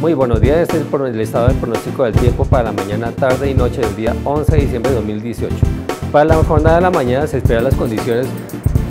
Muy buenos días, este es el estado del pronóstico del tiempo para la mañana, tarde y noche del día 11 de diciembre de 2018. Para la jornada de la mañana se esperan las condiciones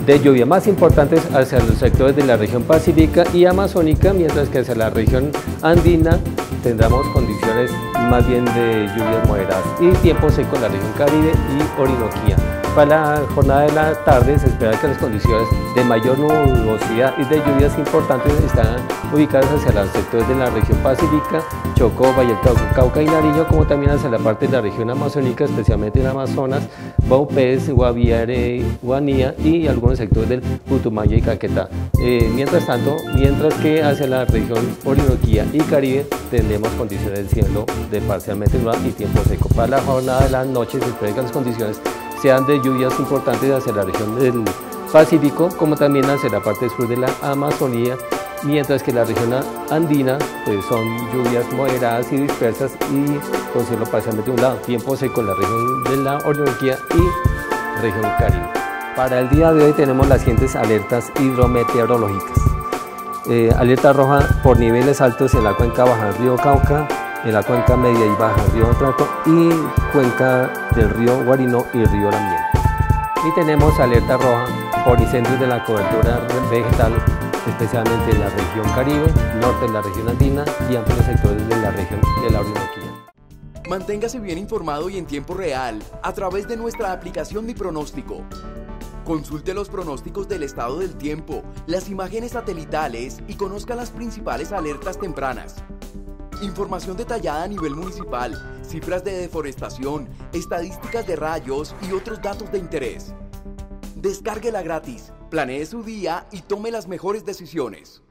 de lluvia más importantes hacia los sectores de la región pacífica y amazónica, mientras que hacia la región andina tendremos condiciones más bien de lluvias moderadas y tiempo seco en la región Caribe y Orinoquía. Para la jornada de la tarde se espera que las condiciones de mayor nubosidad y de lluvias importantes están ubicadas hacia los sectores de la región pacífica, Chocó, Valle del Cauca, y Nariño, como también hacia la parte de la región amazónica, especialmente en Amazonas, Baupés, Guaviare, Guanía y algunos sectores del Putumayo y Caquetá. Eh, mientras tanto, mientras que hacia la región Orinoquía y Caribe tendremos condiciones del cielo de parcialmente nublado y tiempo seco. Para la jornada de la noche se espera que las condiciones sean de lluvias importantes hacia la región del Pacífico, como también hacia la parte sur de la Amazonía, mientras que la región andina pues son lluvias moderadas y dispersas y con cielo parcialmente lado tiempo seco en la región de la Orinoquía y región Caribe. Para el día de hoy tenemos las siguientes alertas hidrometeorológicas. Eh, alerta roja por niveles altos en la cuenca baja del río Cauca, en la cuenca media y baja del río Trato y cuenca del río Guarino y río Lamiel. Y tenemos alerta roja por incendios de la cobertura vegetal, especialmente en la región Caribe, norte de la región andina y amplios sectores de la región de la Orinoquía. Manténgase bien informado y en tiempo real a través de nuestra aplicación Mi Pronóstico. Consulte los pronósticos del estado del tiempo, las imágenes satelitales y conozca las principales alertas tempranas. Información detallada a nivel municipal, cifras de deforestación, estadísticas de rayos y otros datos de interés. Descárguela gratis, planee su día y tome las mejores decisiones.